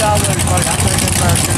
dollar. For American bird.